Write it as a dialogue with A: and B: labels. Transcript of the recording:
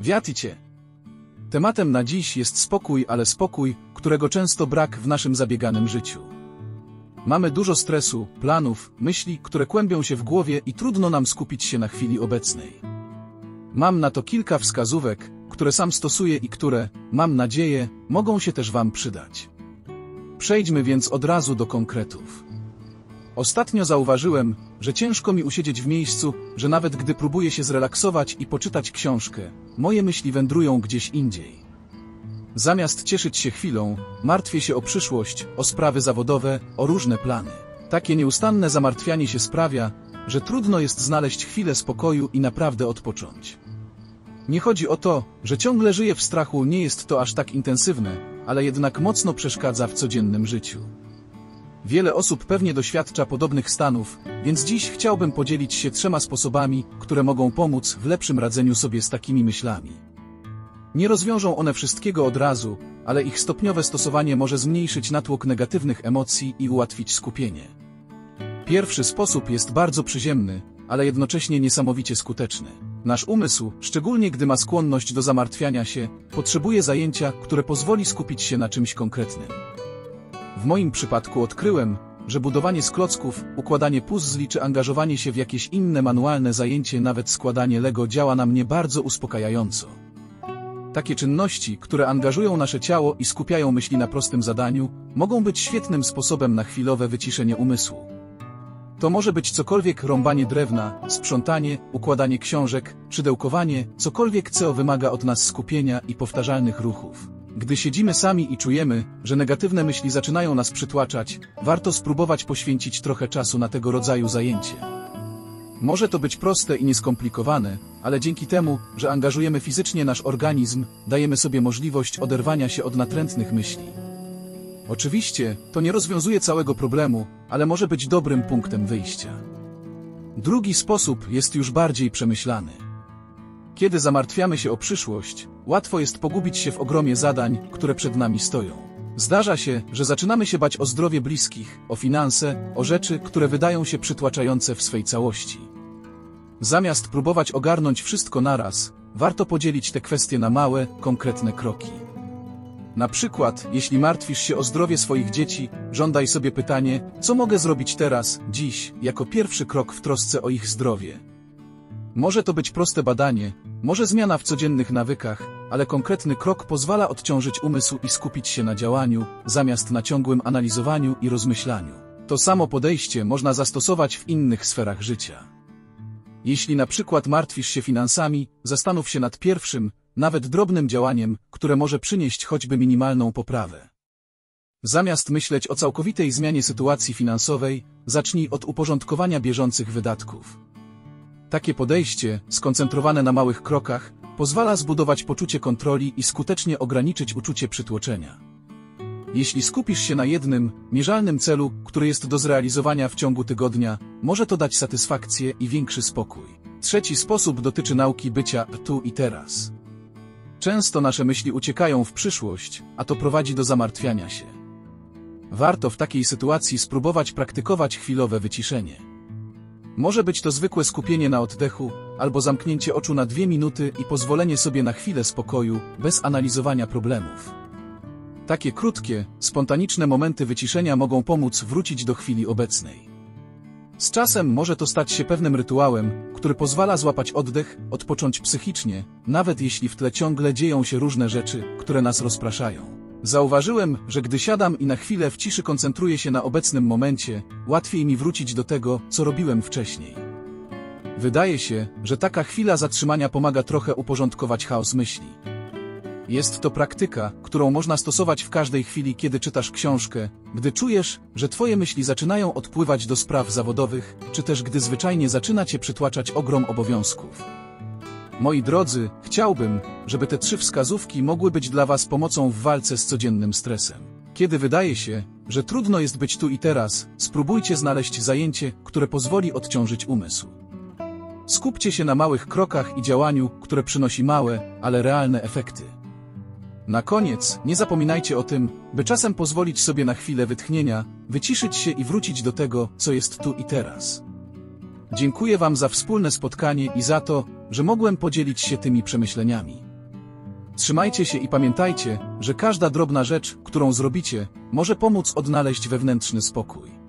A: Wiaticie. Tematem na dziś jest spokój, ale spokój, którego często brak w naszym zabieganym życiu. Mamy dużo stresu, planów, myśli, które kłębią się w głowie i trudno nam skupić się na chwili obecnej. Mam na to kilka wskazówek, które sam stosuję i które, mam nadzieję, mogą się też Wam przydać. Przejdźmy więc od razu do konkretów. Ostatnio zauważyłem, że ciężko mi usiedzieć w miejscu, że nawet gdy próbuję się zrelaksować i poczytać książkę, moje myśli wędrują gdzieś indziej. Zamiast cieszyć się chwilą, martwię się o przyszłość, o sprawy zawodowe, o różne plany. Takie nieustanne zamartwianie się sprawia, że trudno jest znaleźć chwilę spokoju i naprawdę odpocząć. Nie chodzi o to, że ciągle żyję w strachu, nie jest to aż tak intensywne, ale jednak mocno przeszkadza w codziennym życiu. Wiele osób pewnie doświadcza podobnych stanów, więc dziś chciałbym podzielić się trzema sposobami, które mogą pomóc w lepszym radzeniu sobie z takimi myślami. Nie rozwiążą one wszystkiego od razu, ale ich stopniowe stosowanie może zmniejszyć natłok negatywnych emocji i ułatwić skupienie. Pierwszy sposób jest bardzo przyziemny, ale jednocześnie niesamowicie skuteczny. Nasz umysł, szczególnie gdy ma skłonność do zamartwiania się, potrzebuje zajęcia, które pozwoli skupić się na czymś konkretnym. W moim przypadku odkryłem, że budowanie z klocków, układanie puzzli czy angażowanie się w jakieś inne manualne zajęcie, nawet składanie Lego działa na mnie bardzo uspokajająco. Takie czynności, które angażują nasze ciało i skupiają myśli na prostym zadaniu, mogą być świetnym sposobem na chwilowe wyciszenie umysłu. To może być cokolwiek rąbanie drewna, sprzątanie, układanie książek, szydełkowanie, cokolwiek co wymaga od nas skupienia i powtarzalnych ruchów. Gdy siedzimy sami i czujemy, że negatywne myśli zaczynają nas przytłaczać, warto spróbować poświęcić trochę czasu na tego rodzaju zajęcie. Może to być proste i nieskomplikowane, ale dzięki temu, że angażujemy fizycznie nasz organizm, dajemy sobie możliwość oderwania się od natrętnych myśli. Oczywiście, to nie rozwiązuje całego problemu, ale może być dobrym punktem wyjścia. Drugi sposób jest już bardziej przemyślany. Kiedy zamartwiamy się o przyszłość, łatwo jest pogubić się w ogromie zadań, które przed nami stoją. Zdarza się, że zaczynamy się bać o zdrowie bliskich, o finanse, o rzeczy, które wydają się przytłaczające w swej całości. Zamiast próbować ogarnąć wszystko naraz, warto podzielić te kwestie na małe, konkretne kroki. Na przykład, jeśli martwisz się o zdrowie swoich dzieci, żądaj sobie pytanie, co mogę zrobić teraz, dziś, jako pierwszy krok w trosce o ich zdrowie. Może to być proste badanie, może zmiana w codziennych nawykach, ale konkretny krok pozwala odciążyć umysł i skupić się na działaniu, zamiast na ciągłym analizowaniu i rozmyślaniu. To samo podejście można zastosować w innych sferach życia. Jeśli na przykład martwisz się finansami, zastanów się nad pierwszym, nawet drobnym działaniem, które może przynieść choćby minimalną poprawę. Zamiast myśleć o całkowitej zmianie sytuacji finansowej, zacznij od uporządkowania bieżących wydatków. Takie podejście, skoncentrowane na małych krokach, pozwala zbudować poczucie kontroli i skutecznie ograniczyć uczucie przytłoczenia. Jeśli skupisz się na jednym, mierzalnym celu, który jest do zrealizowania w ciągu tygodnia, może to dać satysfakcję i większy spokój. Trzeci sposób dotyczy nauki bycia tu i teraz. Często nasze myśli uciekają w przyszłość, a to prowadzi do zamartwiania się. Warto w takiej sytuacji spróbować praktykować chwilowe wyciszenie. Może być to zwykłe skupienie na oddechu, albo zamknięcie oczu na dwie minuty i pozwolenie sobie na chwilę spokoju, bez analizowania problemów. Takie krótkie, spontaniczne momenty wyciszenia mogą pomóc wrócić do chwili obecnej. Z czasem może to stać się pewnym rytuałem, który pozwala złapać oddech, odpocząć psychicznie, nawet jeśli w tle ciągle dzieją się różne rzeczy, które nas rozpraszają. Zauważyłem, że gdy siadam i na chwilę w ciszy koncentruję się na obecnym momencie, łatwiej mi wrócić do tego, co robiłem wcześniej. Wydaje się, że taka chwila zatrzymania pomaga trochę uporządkować chaos myśli. Jest to praktyka, którą można stosować w każdej chwili, kiedy czytasz książkę, gdy czujesz, że twoje myśli zaczynają odpływać do spraw zawodowych, czy też gdy zwyczajnie zaczyna cię przytłaczać ogrom obowiązków. Moi drodzy, chciałbym, żeby te trzy wskazówki mogły być dla Was pomocą w walce z codziennym stresem. Kiedy wydaje się, że trudno jest być tu i teraz, spróbujcie znaleźć zajęcie, które pozwoli odciążyć umysł. Skupcie się na małych krokach i działaniu, które przynosi małe, ale realne efekty. Na koniec, nie zapominajcie o tym, by czasem pozwolić sobie na chwilę wytchnienia, wyciszyć się i wrócić do tego, co jest tu i teraz. Dziękuję Wam za wspólne spotkanie i za to, że mogłem podzielić się tymi przemyśleniami. Trzymajcie się i pamiętajcie, że każda drobna rzecz, którą zrobicie, może pomóc odnaleźć wewnętrzny spokój.